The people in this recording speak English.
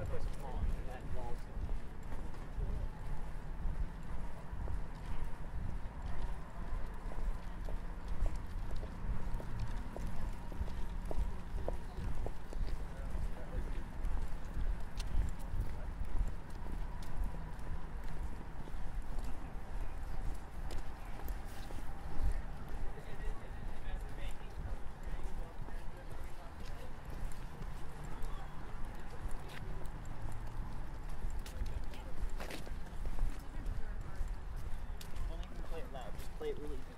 got this it really